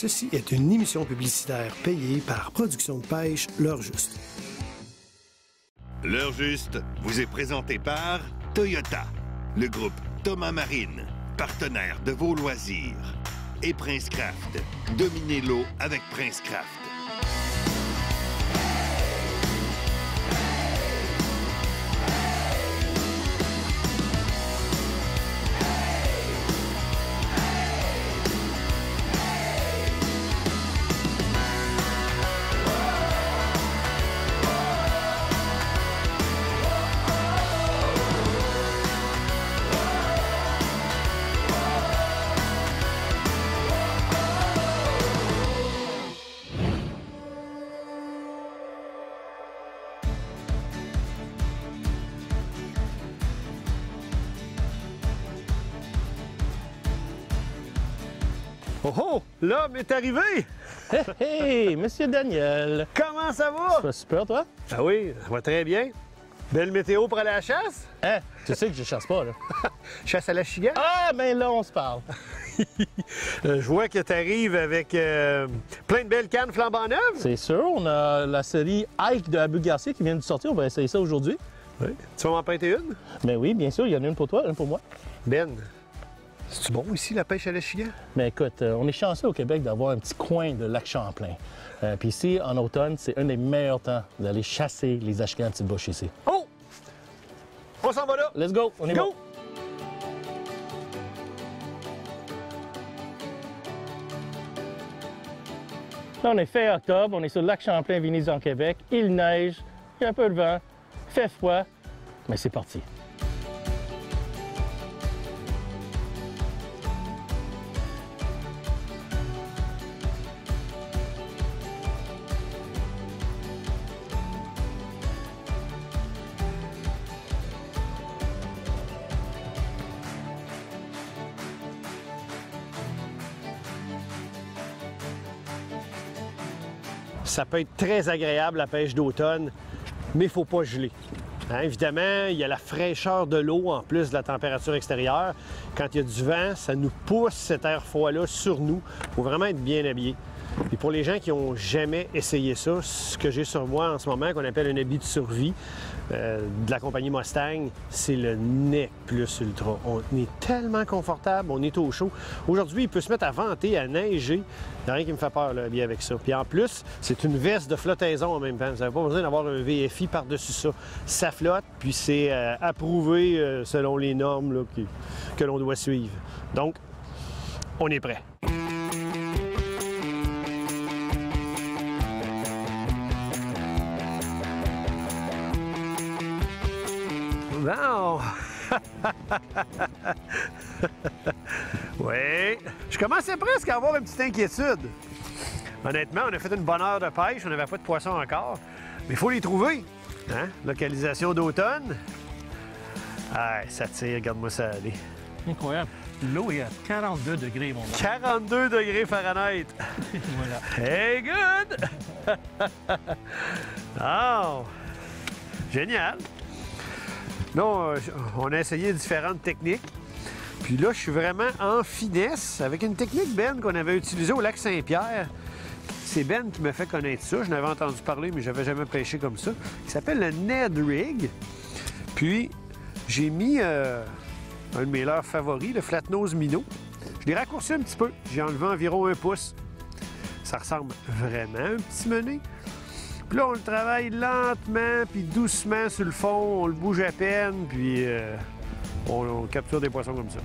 Ceci est une émission publicitaire payée par Production de pêche L'heure juste. L'heure juste vous est présenté par Toyota, le groupe Thomas Marine, partenaire de vos loisirs, et Prince Craft. Dominez l'eau avec Prince Oh oh! L'homme est arrivé! Hey, hey, Monsieur Daniel! Comment ça va? Ça va super, toi? Ah oui, ça va très bien. Belle météo pour aller à la chasse? Hein? Tu sais que je chasse pas, là. Chasse à la chigan? Ah, ben là, on se parle. Euh, je vois que tu arrives avec euh, plein de belles cannes flambant neuves. C'est sûr, on a la série Ike de Abu Garcia qui vient de sortir. On va essayer ça aujourd'hui. Oui. Tu vas m'en prêter une? Mais oui, bien sûr, il y en a une pour toi, une pour moi. Ben, c'est bon ici la pêche à la chigan? Mais écoute, euh, on est chanceux au Québec d'avoir un petit coin de lac Champlain. Euh, Puis ici, en automne, c'est un des meilleurs temps d'aller chasser les achigans de petite bouche ici. Oh! On s'en va là! Let's go! On est Go! bon. Là, on est fin octobre, on est sur le lac Champlain, Venise en Québec. Il neige, il y a un peu de vent, fait froid, mais c'est parti. Ça peut être très agréable la pêche d'automne, mais il ne faut pas geler. Hein, évidemment, il y a la fraîcheur de l'eau en plus de la température extérieure. Quand il y a du vent, ça nous pousse cet air froid-là sur nous. Il faut vraiment être bien habillé. Puis pour les gens qui n'ont jamais essayé ça, ce que j'ai sur moi en ce moment, qu'on appelle un habit de survie euh, de la compagnie Mustang, c'est le NEC Plus Ultra. On est tellement confortable, on est au chaud. Aujourd'hui, il peut se mettre à venter, à neiger. Il a rien qui me fait peur, là, habillé avec ça. Puis en plus, c'est une veste de flottaison en même temps. Vous n'avez pas besoin d'avoir un VFI par-dessus ça. Ça flotte, puis c'est euh, approuvé euh, selon les normes que l'on doit suivre. Donc, on est prêt. Bon. oui. Je commençais presque à avoir une petite inquiétude. Honnêtement, on a fait une bonne heure de pêche, on n'avait pas de poissons encore. Mais il faut les trouver. Hein? Localisation d'automne. Ah, ça tire, regarde-moi ça aller. Incroyable. L'eau est à 42 degrés, mon gars. 42 degrés Fahrenheit. Voilà. Hey, good! oh! Génial! Non, on a essayé différentes techniques. Puis là, je suis vraiment en finesse avec une technique, Ben, qu'on avait utilisée au lac Saint-Pierre. C'est Ben qui m'a fait connaître ça. Je n'avais entendu parler, mais j'avais jamais pêché comme ça. Il s'appelle le Ned Rig. Puis, j'ai mis euh, un de mes leurres favoris, le Flatnose Minnow. Je l'ai raccourci un petit peu. J'ai enlevé environ un pouce. Ça ressemble vraiment à un petit menet. Puis là, on le travaille lentement, puis doucement sur le fond. On le bouge à peine, puis euh, on, on capture des poissons comme ça.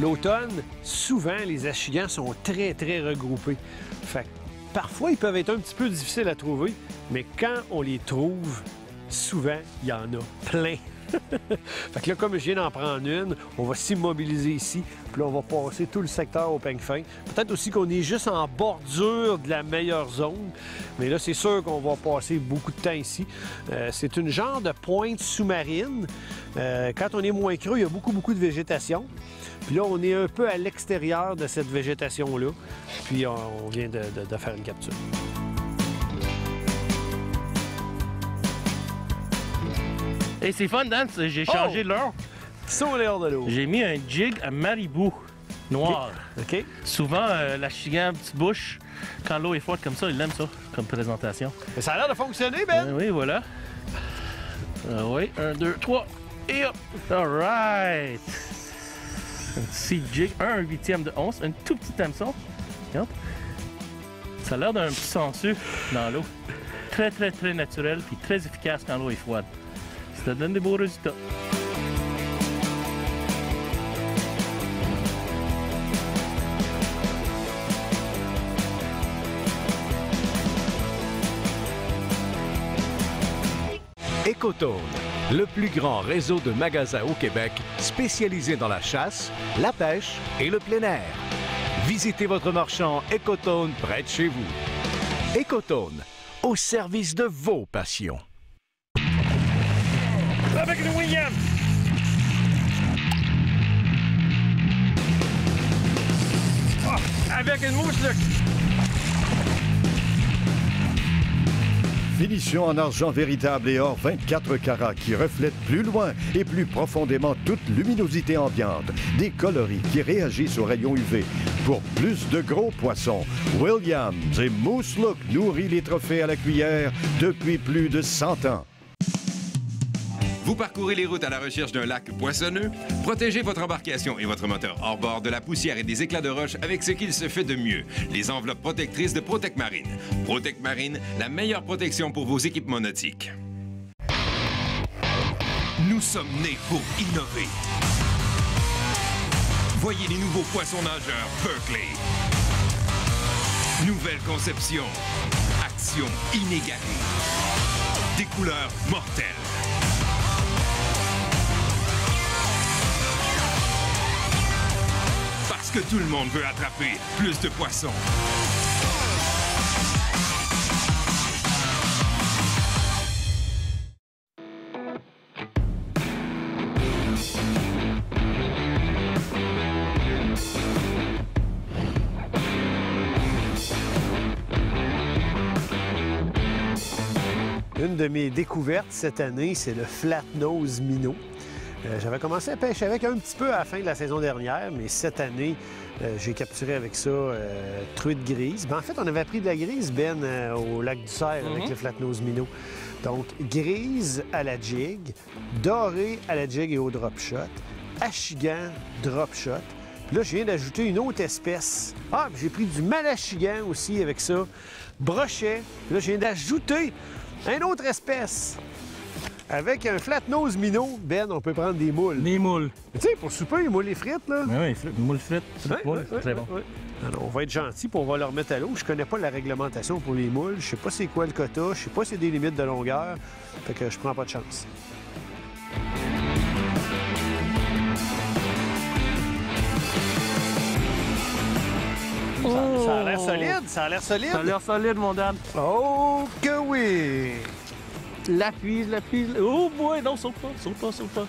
L'automne, souvent, les achigans sont très, très regroupés. Fait que parfois, ils peuvent être un petit peu difficiles à trouver, mais quand on les trouve, souvent, il y en a plein. fait que là, comme je viens d'en prendre une, on va s'immobiliser ici, puis là, on va passer tout le secteur au peigne fin. Peut-être aussi qu'on est juste en bordure de la meilleure zone, mais là, c'est sûr qu'on va passer beaucoup de temps ici. Euh, c'est une genre de pointe sous-marine. Euh, quand on est moins creux, il y a beaucoup, beaucoup de végétation. Puis là, on est un peu à l'extérieur de cette végétation-là. Puis on, vient de faire une capture. Et c'est fun, Dan, j'ai changé Oh! l'heure. Sur l'air de l'eau. J'ai mis un jig à Maribou. noir. OK. Souvent, euh, l'achigan petite bouche, quand l'eau est forte comme ça, il aime ça comme présentation. Mais ça a l'air de fonctionner, Ben. Euh, oui, voilà. Ah oui, un, deux, trois. Et hop! All right! Un petit jig, un huitième de once, un tout petit hameçon. Regarde. Ça a l'air d'un petit sensu dans l'eau. Très, très, très naturel, puis très efficace quand l'eau est froide. Beaux résultats. Ecotone, le plus grand réseau de magasins au Québec spécialisé dans la chasse, la pêche et le plein air. Visitez votre marchand Ecotone près de chez vous. Ecotone, au service de vos passions. Avec le William! avec une mouche, là. Finition en argent véritable et or 24 carats qui reflète plus loin et plus profondément toute luminosité ambiante. Des coloris qui réagissent aux rayons UV. Pour plus de gros poissons, Williams et Moose Look nourrit les trophées à la cuillère depuis plus de 100 ans. Vous parcourez les routes à la recherche d'un lac poissonneux? Protégez votre embarcation et votre moteur hors bord de la poussière et des éclats de roche avec ce qu'il se fait de mieux, les enveloppes protectrices de Protec Marine. Protec Marine, la meilleure protection pour vos équipements nautiques. Nous sommes nés pour innover. Voyez les nouveaux poissons nageurs Berkeley. Nouvelle conception. Action inégalée. Des couleurs mortelles. Que tout le monde veut attraper plus de poissons. Une de mes découvertes cette année, c'est le flat nose minnow. Euh, J'avais commencé à pêcher avec un petit peu à la fin de la saison dernière, mais cette année, euh, j'ai capturé avec ça euh, truite grise. Ben, en fait, on avait pris de la grise, Ben, euh, au lac du Cerf avec le flat nose minnow. Donc, grise à la jig, doré à la jig et au drop shot, achigan, drop shot. Puis là, je viens d'ajouter une autre espèce. Ah, j'ai pris du malachigan aussi avec ça, brochet. Puis là, je viens d'ajouter une autre espèce. Avec un flat nose minnow, Ben, on peut prendre des moules. Les moules. Tu sais, pour souper, les moules et frites, là. Oui, oui, frites, moules frites. frites Ouais, moules, ouais, ouais, très bon. ouais. Alors, on va être gentil, puis on va leur mettre à l'eau. Je connais pas la réglementation pour les moules. Je sais pas c'est quoi le quota. Je sais pas c'est des limites de longueur. Fait que je prends pas de chance. Ça, ça a l'air solide, ça a l'air solide. Ça a l'air solide, mon Dan. Oh que oui! L'appui, l'appui. Oh boy, non, saute pas, saute pas, saute pas.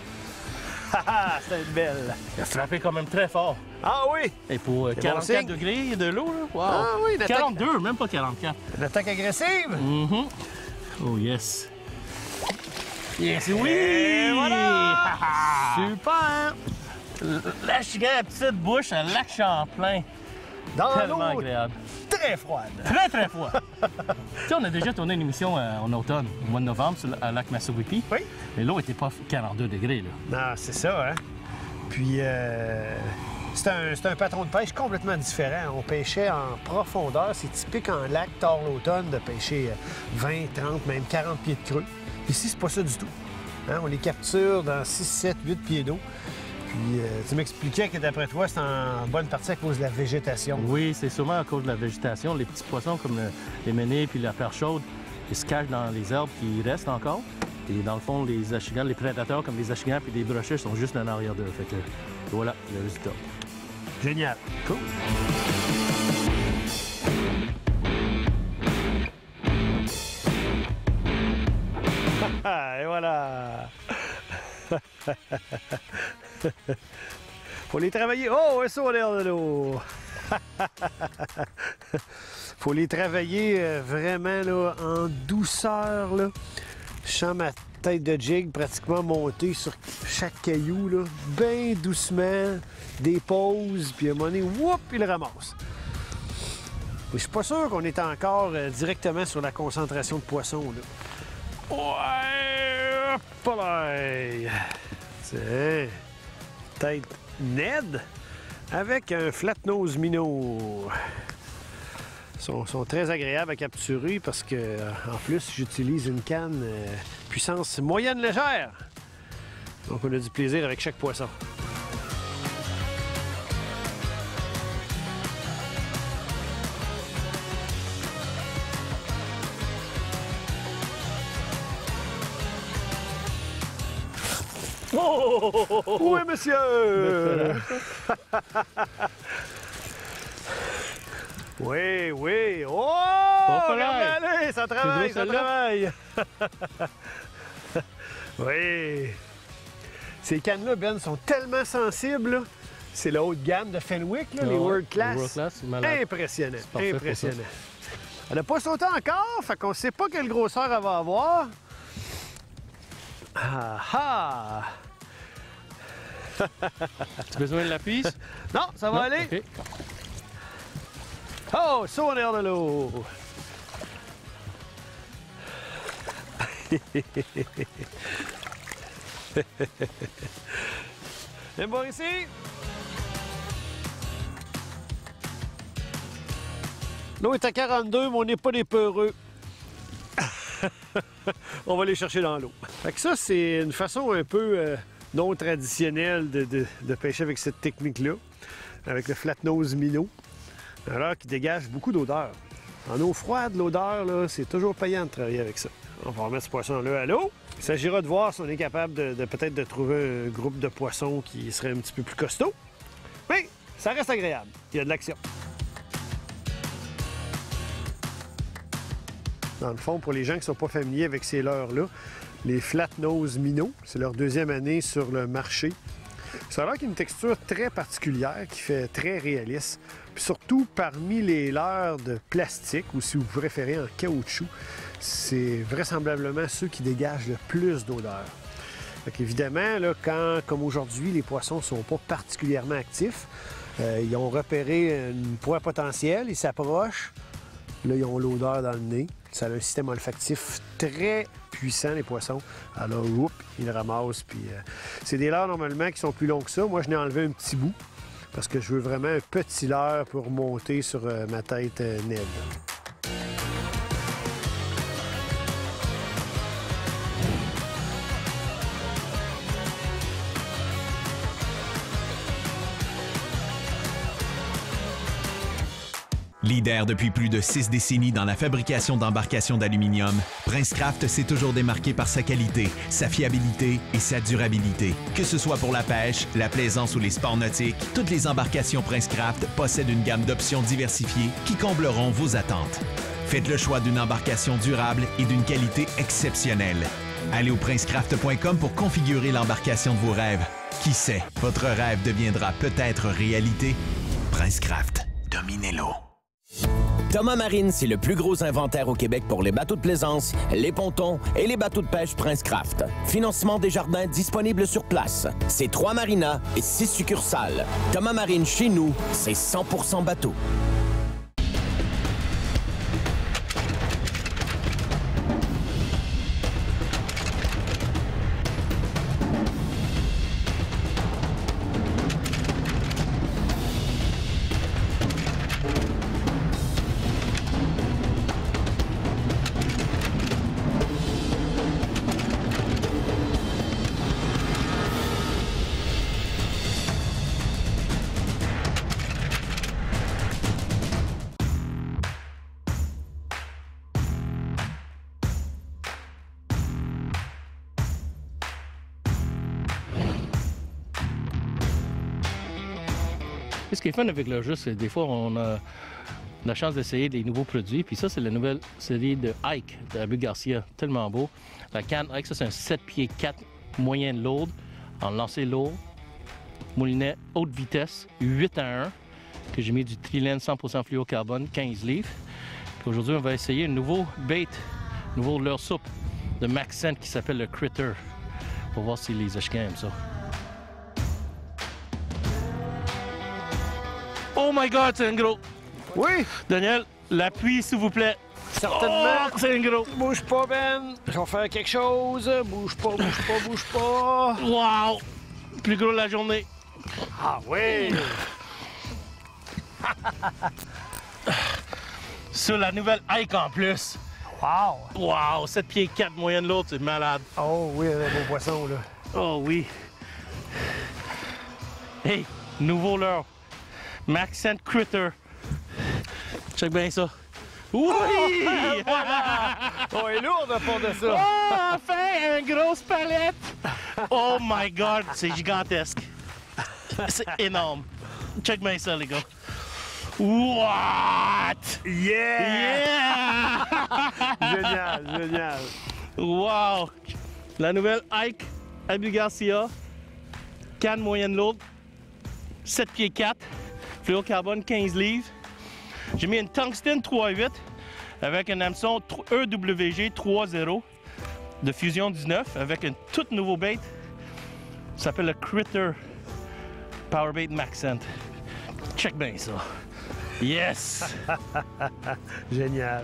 Haha, c'est une belle. Il a frappé quand même très fort. Ah oui! Et pour euh, C'est bon 44 signe. degrés de l'eau, là. Wow. Ah oui, une attaque- 42, même pas 44. Une attaque agressive! Mhm. Oh yes. Yes, oui! Et voilà! Super! La chigan à petite bouche à lac Champlain. Dans Tellement agréable. Très froide. Très, très froid. tu sais, on a déjà tourné une émission euh, en automne, au mois de novembre, sur le- à lac Massouipi. Oui. Mais l'eau était pas 42 degrés, là. Non, c'est ça, hein? Puis, euh, c'est un, un patron de pêche complètement différent. On pêchait en profondeur. C'est typique en lac tard l'automne de pêcher euh, 20, 30, même 40 pieds de creux. Ici, c'est pas ça du tout. Hein, On les capture dans 6, 7, 8 pieds d'eau. Puis, euh, tu m'expliquais que d'après toi, c'est en bonne partie à cause de la végétation. Oui, c'est sûrement à cause de la végétation. Les petits poissons comme le- les ménés puis la perche chaude, ils se cachent dans les herbes qui restent encore. Et dans le fond, les achigans, les prédateurs comme les achigans puis les brochets sont juste en arrière d'eux. Fait que voilà le résultat. Génial. Cool. Et voilà. Faut les travailler. Oh, un saut l'air de l'eau. Faut les travailler euh, vraiment en douceur. Là. Je sens ma tête de jig pratiquement montée sur chaque caillou, bien doucement, des pauses, puis à un moment donné, whoop, il ramasse. Mais je suis pas sûr qu'on est encore euh, directement sur la concentration de poisson. Là. Ouais. Tiens, tête Ned avec un flat nose minnow. Ils sont, sont très agréables à capturer parce que, euh, en plus, j'utilise une canne euh, puissance moyenne légère. Donc, on a du plaisir avec chaque poisson. Oui, monsieur! oui, oui. Oh! là! regardez, ça travaille, ça travaille. oui. Ces cannes-là, Ben, sont tellement sensibles. C'est la haute gamme de Fenwick, là, les World Class. les World Class. Impressionnant, impressionnant. Elle n'a pas sauté encore, fait qu'on sait pas quelle grosseur elle va avoir. Ah ah! Tu as besoin de la piste? Non, ça va aller? OK. Oh, saut en l'air de l'eau. Viens me voir ici. L'eau est à 42, mais on n'est pas des peureux. on va les chercher dans l'eau. Fait que ça, c'est une façon un peu euh, non traditionnelle de, pêcher avec cette technique-là, avec le flat nose minnow, alors qui dégage beaucoup d'odeur. En eau froide, l'odeur, c'est toujours payant de travailler avec ça. On va remettre ce poisson-là à l'eau. Il s'agira de voir si on est capable de peut-être de trouver un groupe de poissons qui serait un petit peu plus costaud. Mais ça reste agréable. Il y a de l'action. Dans le fond, pour les gens qui ne sont pas familiers avec ces leurres-là, les flat nose minnows, c'est leur deuxième année sur le marché. Ça a une texture très particulière qui fait très réaliste. Puis surtout parmi les leurres de plastique ou si vous préférez en caoutchouc, c'est vraisemblablement ceux qui dégagent le plus d'odeur. Évidemment, quand, comme aujourd'hui, les poissons ne sont pas particulièrement actifs, euh, ils ont repéré une proie potentielle, ils s'approchent, là, ils ont l'odeur dans le nez. Ça a un système olfactif très puissant, les poissons. Alors, oups, ils ramassent. Puis, euh, c'est des leurres, normalement, qui sont plus longs que ça. Moi, je n'ai enlevé un petit bout parce que je veux vraiment un petit leurre pour monter sur euh, ma tête euh. Leader depuis plus de six décennies dans la fabrication d'embarcations d'aluminium, Princecraft s'est toujours démarqué par sa qualité, sa fiabilité et sa durabilité. Que ce soit pour la pêche, la plaisance ou les sports nautiques, toutes les embarcations Princecraft possèdent une gamme d'options diversifiées qui combleront vos attentes. Faites le choix d'une embarcation durable et d'une qualité exceptionnelle. Allez au princecraft.com pour configurer l'embarcation de vos rêves. Qui sait, votre rêve deviendra peut-être réalité. Princecraft, dominez-l'eau. Thomas Marine, c'est le plus gros inventaire au Québec pour les bateaux de plaisance, les pontons et les bateaux de pêche Prince-Craft. Financement des jardins disponible sur place. C'est trois marinas et six succursales. Thomas Marine, chez nous, c'est 100% bateau. Ce qui est fun avec le jeu, c'est des fois, on a la chance d'essayer des nouveaux produits. Puis ça, c'est la nouvelle série de Ike de Abu Garcia. Tellement beau. La canne Ike, ça, c'est un 7 pieds 4 moyenne load en lancer lourd. Moulinet haute vitesse, 8 à 1, que j'ai mis du trilène 100% fluocarbone, 15 livres. Aujourd'hui, on va essayer un nouveau bait, nouveau leurre soupe. de Maxent qui s'appelle le Critter. Pour voir si les Ashkans aiment ça. Oh my god, c'est un gros! Oui, Daniel, l'appui s'il vous plaît. certainement. Oh, c'est un gros! Bouge pas, Ben. Je vais faire quelque chose. Bouge pas, bouge pas, bouge pas. Wow! Plus gros de la journée. Ah oui! Sur la nouvelle hike en plus. Wow! Wow! 7 pieds 4 moyenne de l'autre, c'est malade. Oh oui, un beau poisson, là. Oh oui. Hey, nouveau leurre. Maxent Critter. Check bien ça. Oui! Oh, elle est lourde à part de ça. Oh, enfin, une grosse palette! Oh my god, c'est gigantesque. C'est énorme. Check bien ça, les gars. What? Yeah! Yeah! Génial, génial. Wow! La nouvelle Ike Abu Garcia. Canne moyenne lourde. 7 pieds 4. Fluorocarbone 15 livres. J'ai mis une tungsten 3.8 avec un hameçon EWG 3.0 de Fusion 19 avec un tout nouveau bait. Ça s'appelle le Critter Powerbait Maxent. Check bien ça. Yes! Génial.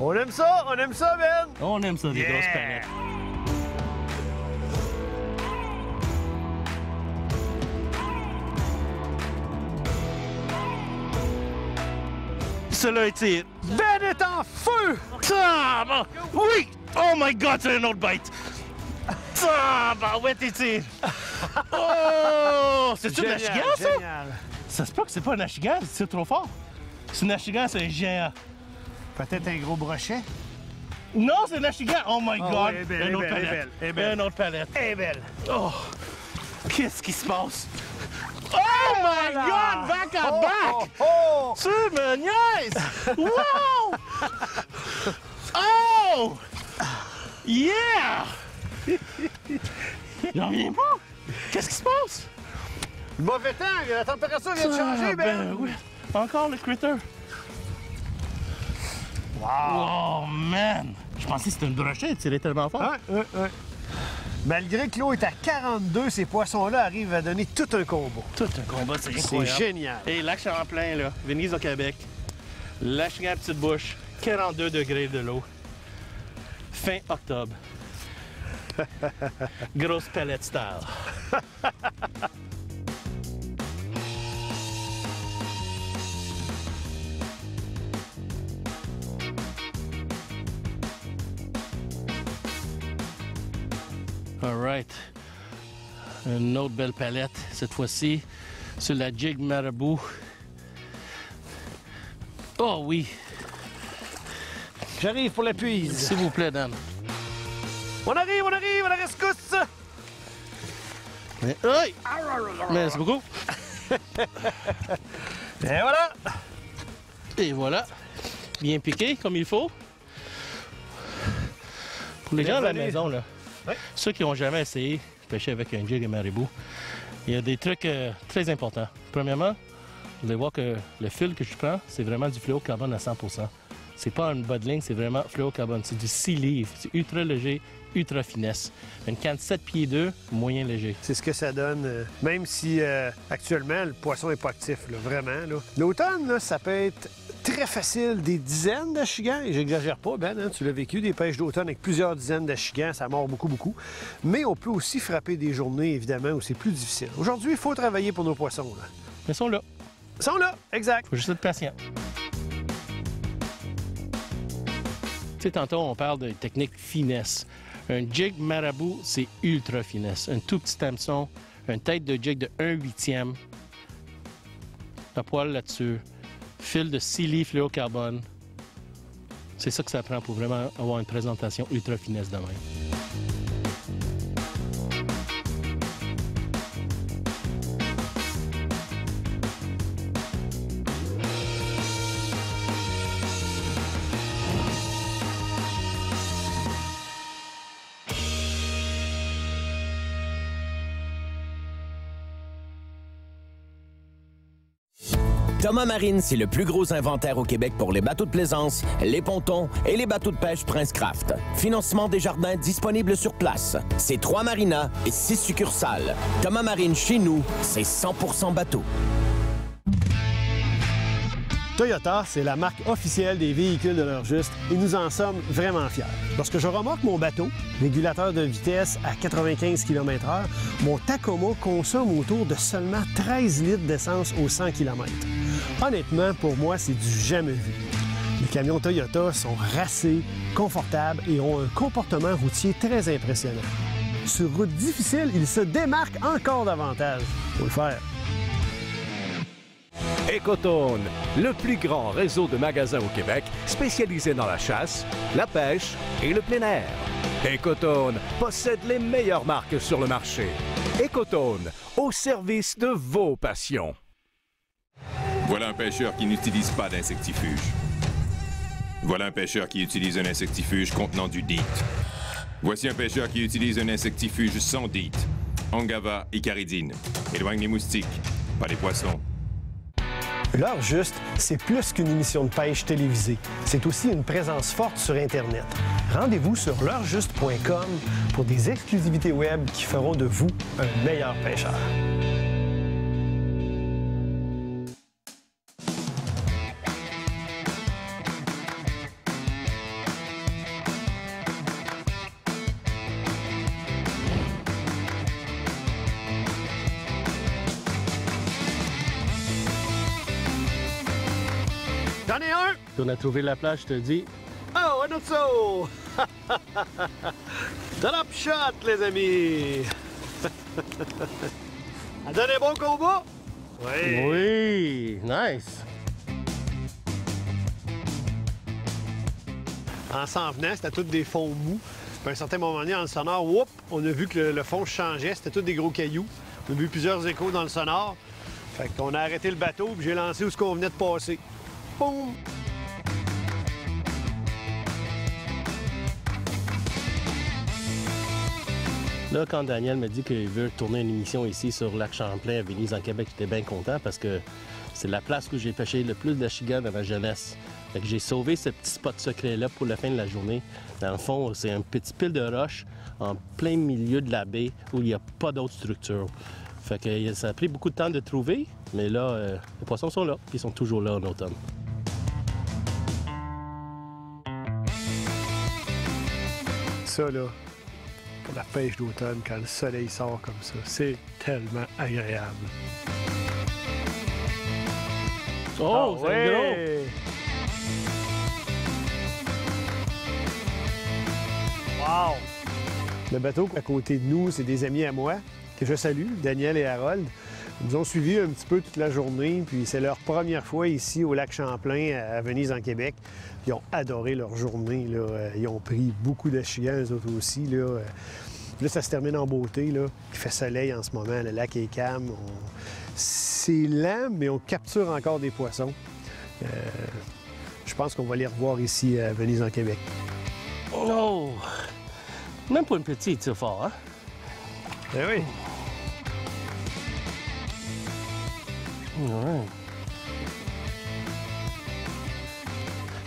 On aime ça, on aime ça, Ben. On aime ça, des Yeah! grosses palettes. Cela est Ben est en feu! Tama! Oui! Oh my god, c'est un autre bite! Tama! Ouais, t'es Oh! C'est-tu un achigan, ça? génial. Ça se peut que c'est pas un achigan, c'est trop fort? C'est un achigan, c'est un géant. Peut-être un gros brochet. Non, c'est un achigan! Oh my Ah god! ouais, elle est belle, est autre belle, belle. Une autre palette. Eh belle. Oh! Qu'est-ce qui se passe? Oh my god! Back à Oh, back! oh, oh! Tu me niaises! Wow! Oh! Yeah! J'en reviens pas! Qu'est-ce qui se passe? Le mauvais temps, la température vient de changer, Ah, Ben. ben oui. Encore le critter. Wow. Oh man! Je pensais que c'était une brochette, c'est tellement fort. Ouais, ouais, ouais. Malgré que l'eau est à 42, ces poissons-là arrivent à donner tout un combo. Tout un combat, c'est C'est incroyable. génial. Et lac Champlain, là, Venise au Québec. Lac à petite bouche, 42 degrés de l'eau. Fin octobre. Grosse palette style. All right. Une autre belle palette, cette fois-ci, sur la Jig Marabout. Oh oui, J'arrive pour la puise. s'il vous plaît, Dan. On arrive, on arrive à la rescousse. Mais, aïe! Merci beaucoup. Et voilà. Et voilà. Bien piqué, comme il faut. Pour les gens à la maison, là, Ceux qui n'ont jamais essayé de pêcher avec un jig et marabou, il y a des trucs euh, très importants. Premièrement, vous allez voir que le fil que je prends, c'est vraiment du fluorocarbone à 100% C'est pas une bodling, c'est vraiment fluorocarbone. C'est du 6 livres. C'est ultra léger, ultra finesse. Une canne 7 pieds 2, moyen léger. C'est ce que ça donne, euh, même si euh, actuellement le poisson n'est pas actif, là, vraiment. L'automne, ça peut être très facile, des dizaines d'achigans, et j'exagère pas, Ben, hein, tu l'as vécu, des pêches d'automne avec plusieurs dizaines d'achigans, ça mord beaucoup, beaucoup. Mais on peut aussi frapper des journées, évidemment, où c'est plus difficile. Aujourd'hui, il faut travailler pour nos poissons. Là. Mais ils sont là. Ils sont là, exact. faut juste être patient. Tu sais, tantôt, on parle de technique finesse. Un jig marabout, c'est ultra finesse. Un tout petit hameçon, une tête de jig de 1 huitième, la poêle là-dessus, fil de 6 livres fluorocarbone. C'est ça que ça prend pour vraiment avoir une présentation ultra finesse de même. Thomas Marine, c'est le plus gros inventaire au Québec pour les bateaux de plaisance, les pontons et les bateaux de pêche Prince Craft. Financement des jardins disponible sur place. C'est trois marinas et six succursales. Thomas Marine, chez nous, c'est 100% bateau. Toyota, c'est la marque officielle des véhicules de leur juste et nous en sommes vraiment fiers. Lorsque je remorque mon bateau, régulateur de vitesse à 95 km/h, mon Tacoma consomme autour de seulement 13 litres d'essence au 100 km. Honnêtement, pour moi, c'est du jamais vu. Les camions Toyota sont racés, confortables et ont un comportement routier très impressionnant. Sur route difficile, ils se démarquent encore davantage. Faut le faire. Ecotone, le plus grand réseau de magasins au Québec spécialisé dans la chasse, la pêche et le plein air. Ecotone possède les meilleures marques sur le marché. Ecotone, au service de vos passions. Voilà un pêcheur qui n'utilise pas d'insectifuge. Voilà un pêcheur qui utilise un insectifuge contenant du DEET. Voici un pêcheur qui utilise un insectifuge sans DEET. Angava icaridine. Éloigne les moustiques, pas les poissons. L'heure juste, c'est plus qu'une émission de pêche télévisée. C'est aussi une présence forte sur Internet. Rendez-vous sur l'heurejuste.com pour des exclusivités web qui feront de vous un meilleur pêcheur. J'en ai un! On a trouvé la plage, je te dis. Oh, un autre saut! Drop shot, les amis! A donné bon combat? Oui! Oui, nice. En s'en venant, c'était tous des fonds mous. Puis à un certain moment donné, dans le sonore, whoop, on a vu que le, le fond changeait. C'était tous des gros cailloux. On a vu plusieurs échos dans le sonore. Fait qu'on a arrêté le bateau, puis j'ai lancé où ce qu'on venait de passer. Là, quand Daniel me dit qu'il veut tourner une émission ici sur Lac Champlain à Venise, en Québec, j'étais bien content parce que c'est la place où j'ai pêché le plus d'achigan dans ma jeunesse. J'ai sauvé ce petit spot secret-là pour la fin de la journée. Dans le fond, c'est un petit pile de roche en plein milieu de la baie où il n'y a pas d'autre structure. Fait que ça a pris beaucoup de temps de trouver, mais là, euh, les poissons sont là, ils sont toujours là en automne. Ça, là, pour la pêche d'automne, quand le soleil sort comme ça, c'est tellement agréable. Oh, Ah c'est ouais! gros! Wow! Le bateau à côté de nous, c'est des amis à moi que je salue, Daniel et Harold. Ils nous ont suivis un petit peu toute la journée, puis c'est leur première fois ici au lac Champlain, à Venise, en Québec. Ils ont adoré leur journée. Là. Euh, Ils ont pris beaucoup d'achillants, eux autres aussi. Là. Euh, Là, ça se termine en beauté. Là. Il fait soleil en ce moment, le lac est calme. On- C'est lent, mais on capture encore des poissons. Euh, Je pense qu'on va les revoir ici à Venise, en Québec. Oh! Même pour une petite, tire fort, hein? Eh oui! Ouais.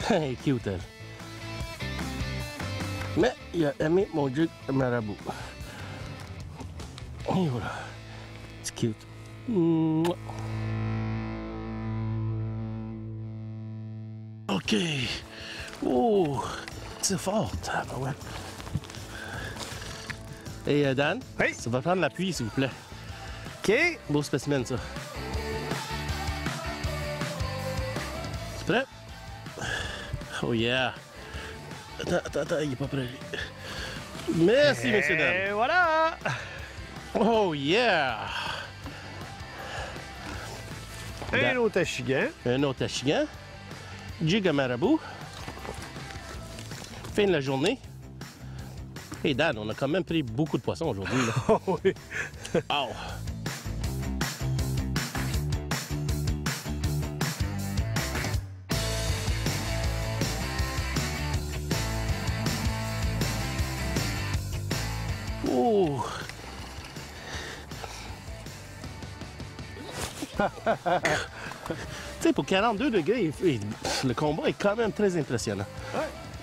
Hey, cute, elle. Mais il a aimé mon jug marabout. Et voilà. C'est cute. Mouah. OK. Oh, c'est fort. tabarouette. Et euh, Dan, Oui? ça va prendre l'appui, s'il vous plaît. OK! Beau spécimen, ça. Prêt? Oh yeah! Attends, attends, attends, il est pas prêt. Merci, messieurs, dames. Et voilà! Oh yeah! Un autre achigan. Un autre achigan. Jig marabout. Fin de la journée. Hey Dan, on a quand même pris beaucoup de poissons aujourd'hui. Oh oui! Ow. Oh. Tu sais, pour 42 degrés, il- il- le combat est quand même très impressionnant. Ouais.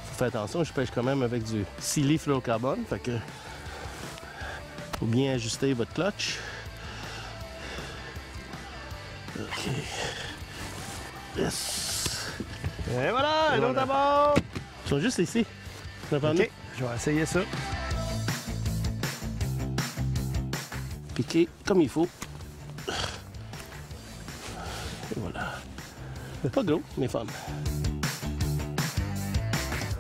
Faut faire attention, je pêche quand même avec du 6 livres fluorocarbone, fait que faut bien ajuster votre clutch. OK. Yes. Et voilà, un Et autre voilà. à bord. Ils sont juste ici. OK, je vais essayer ça. Comme il faut. Et voilà. Pas gros, mais fun.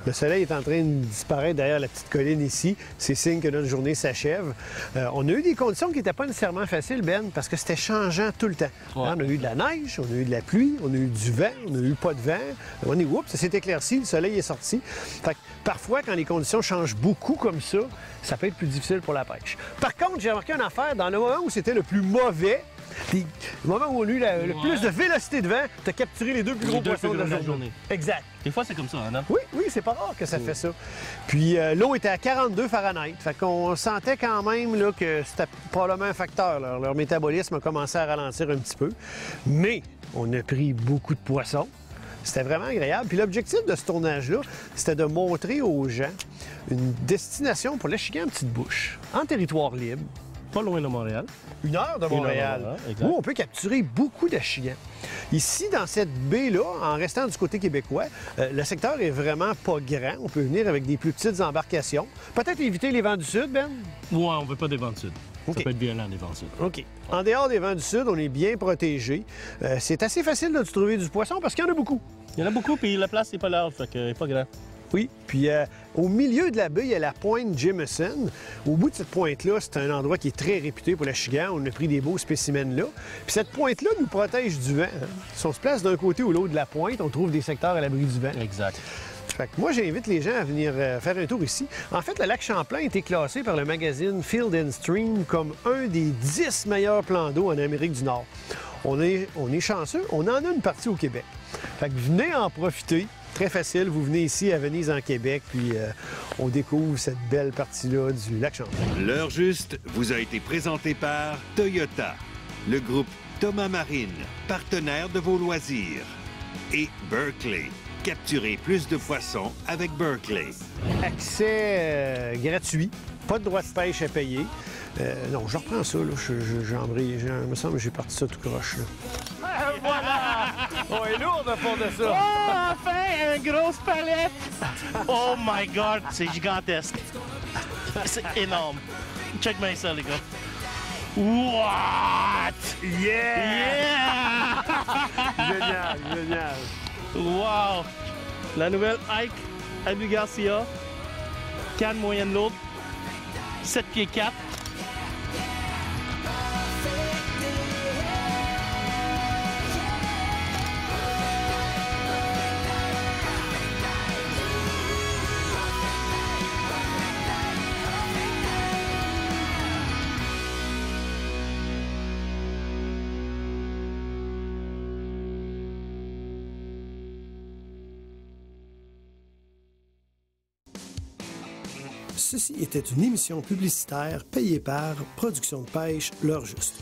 Le soleil est en train de disparaître derrière la petite colline ici. C'est signe que notre journée s'achève. Euh, on a eu des conditions qui n'étaient pas nécessairement faciles, Ben, parce que c'était changeant tout le temps. Ouais. Hein, On a eu de la neige, on a eu de la pluie, on a eu du vent, on a eu pas de vent. On est, oups, ça s'est éclairci, le soleil est sorti. Fait que parfois, quand les conditions changent beaucoup comme ça, ça peut être plus difficile pour la pêche. Par contre, j'ai remarqué une affaire, dans le moment où c'était le plus mauvais, le moment où on a eu la- le Ouais. plus de vélocité de vent, tu as capturé les deux plus Les gros deux poissons plus de la journée. journée. Exact. Des fois, c'est comme ça, hein, Oui, oui, c'est pas rare que ça fait ça. Puis euh, l'eau était à 42 Fahrenheit. Fait qu'on sentait quand même là, que c'était probablement un facteur. là. Leur métabolisme a commencé à ralentir un petit peu. Mais on a pris beaucoup de poissons. C'était vraiment agréable. Puis l'objectif de ce tournage-là, c'était de montrer aux gens une destination pour l'échiquier en petite bouche, en territoire libre, Pas loin de Montréal. une heure de heure de Montréal, exact. où on peut capturer beaucoup d'achillants. Ici, dans cette baie-là, en restant du côté québécois, euh, le secteur est vraiment pas grand. On peut venir avec des plus petites embarcations. Peut-être éviter les vents du sud, Ben? Ouais, on veut pas des vents du sud. OK. Ça peut être violent, des vents du sud. OK. En dehors des vents du sud, on est bien protégé. Euh, c'est assez facile de trouver du poisson parce qu'il y en a beaucoup. Il y en a beaucoup, puis la place n'est pas large, que n'est pas grand. Oui. Puis euh, au milieu de la baie, il y a la pointe Jameson. Au bout de cette pointe-là, c'est un endroit qui est très réputé pour la chigan. On a pris des beaux spécimens là. Puis cette pointe-là nous protège du vent. hein. Si on se place d'un côté ou l'autre de la pointe, on trouve des secteurs à l'abri du vent. Exact. Fait que moi, j'invite les gens à venir euh, faire un tour ici. En fait, le lac Champlain a été classé par le magazine Field and Stream comme un des 10 meilleurs plans d'eau en Amérique du Nord. On est, on est chanceux, on en a une partie au Québec. Fait que venez en profiter. Très facile, vous venez ici à Venise en Québec, puis euh, on découvre cette belle partie-là du lac Champlain. L'heure juste vous a été présentée par Toyota, le groupe Thomas Marine, partenaire de vos loisirs, et Berkeley. Capturez plus de poissons avec Berkeley. Accès euh, gratuit, pas de droit de pêche à payer. Euh, non, je reprends ça, là. Je, je, me semble que j'ai parti ça tout croche, là. On est lourd de fond de ça. Oh, enfin, une grosse palette. Oh my God, c'est gigantesque. C'est énorme. Check bien ça, les gars. What? Yeah! Génial, génial. Wow! La nouvelle Ike Abu Garcia. Canne moyenne lourde. 7 pieds 4. Ceci était une émission publicitaire payée par Production de pêche L'heure juste.